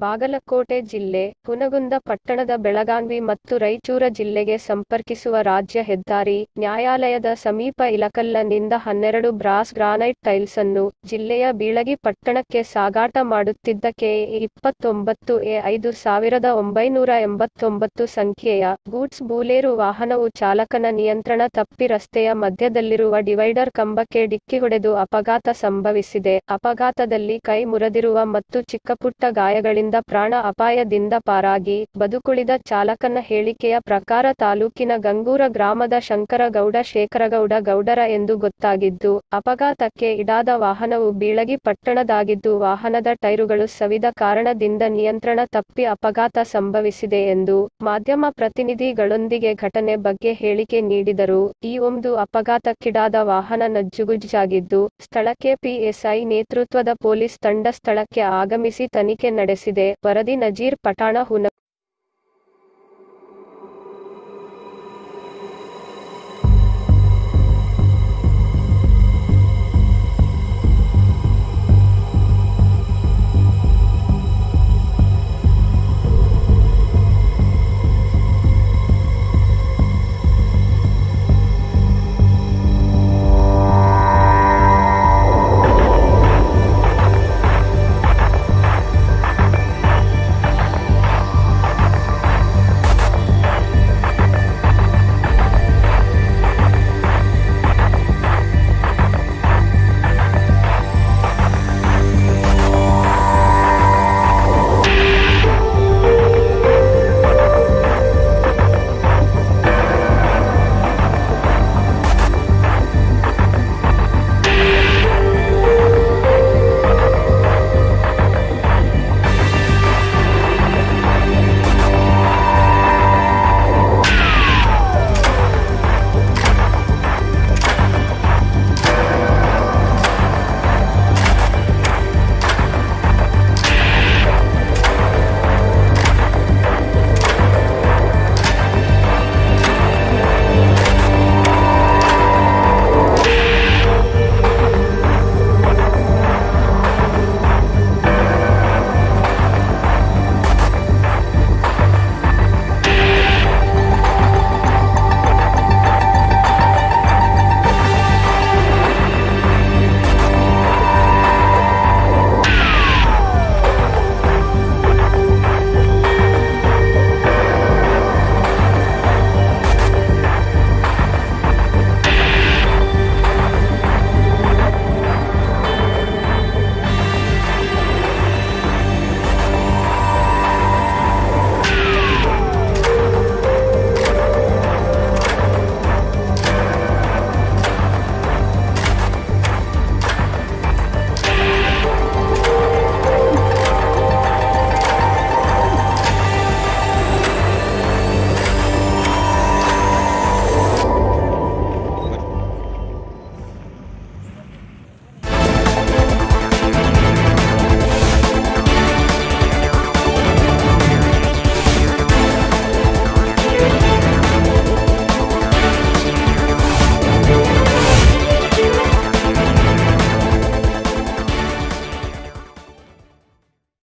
ಬಾಗಲಕೋಟೆ ಜಿಲ್ಲೆ, ಹುನಗುಂದ ಪಟ್ಟಣದ ಬೆಳಗಾಂವಿ ಮತ್ತು ರಾಯಚೂರ ಜಿಲ್ಲೆಗೆ ಸಂಪರ್ಕಿಸುವ ರಾಜ್ಯ ಹೆದ್ದಾರಿ, ನ್ಯಾಯಾಲಯದ ಸಮೀಪ ಇಲಕಲ್ಲ ನಿಂದ ಹನ್ನೆರಡು ಬ್ರಾಸ್ ಗ್ರಾನೈಟ್ ಟೈಲ್ಸ್ ಅನ್ನು ಜಿಲ್ಲೆಯ ಬೀಳಗಿ ಪಟ್ಟಣಕ್ಕೆ ಸಾಗಾಟ ಮಾಡುತ್ತಿದ್ದ ಕೆ ಇಪ್ಪತ್ತೊಂಬತ್ತು ಎ ಐದು ಸಾವಿರದ ಒಂಬೈನೂರ ಎಂಬತ್ತೊಂಬತ್ತು ಸಂಖ್ಯೆಯ ಗೂಡ್ಸ್ ಬೂಲೇರು ವಾಹನವು ಚಾಲಕನ ನಿಯಂತ್ರಣ ತಪ್ಪಿ ರಸ್ತೆಯ ಮಧ್ಯದಲ್ಲಿರುವ ಡಿವೈಡರ್ ಕಂಬಕ್ಕೆ ಡಿಕ್ಕಿ ಹೊಡೆದು ಅಪಘಾತ ಸಂಭವಿಸಿದೆ. ಅಪಘಾತದಲ್ಲಿ ಕೈ ಮುರಿದಿರುವ ಮತ್ತು ಚಿಕ್ಕಪುಟ್ಟ ಗಾಯಗಳಿಂದ ಪ್ರಾಣ ಅಪಾಯದಿಂದ ಪಾರಾಗಿ ಬದುಕುಳಿದ ಚಾಲಕನ ಹೇಳಿಕೆಯ ಪ್ರಕಾರ ತಾಲೂಕಿನ ಗಂಗೂರ ಗ್ರಾಮದ ಶಂಕರಗೌಡ ಶೇಖರಗೌಡ ಗೌಡರ ಎಂದು ಗೊತ್ತಾಗಿದ್ದು, ಅಪಘಾತಕ್ಕೆ ಇಡಾದ ವಾಹನವು ಬೀಳಗಿ ಪಟ್ಟಣದಾಗಿದ್ದು ವಾಹನದ ಟೈರುಗಳು ಸವಿದ ಕಾರಣದಿಂದ ನಿಯಂತ್ರಣ ತಪ್ಪಿ ಅಪಘಾತ ಸಂಭವಿಸಿದೆ ಎಂದು ಮಾಧ್ಯಮ ಪ್ರತಿನಿಧಿಗಳೊಂದಿಗೆ ಘಟನೆ ಬಗ್ಗೆ ಹೇಳಿಕೆ ನೀಡಿದರು. ಈ ಒಂದು ಅಪಘಾತಕ್ಕಿಡಾದ ವಾಹನ ನಜ್ಜುಗುಜ್ಜಾಗಿದ್ದು, ಸ್ಥಳಕ್ಕೆ ಪಿಎಸ್ಐ ನೇತೃತ್ವದ ಪೊಲೀಸ್ ತಂಡ ಸ್ಥಳಕ್ಕೆ ಆಗಮಿಸಿ ತನಿಖೆ ನಡೆಸಿದೆ. ವರದಿ ನಜೀರ್ ಪಠಾಣ ಹುನ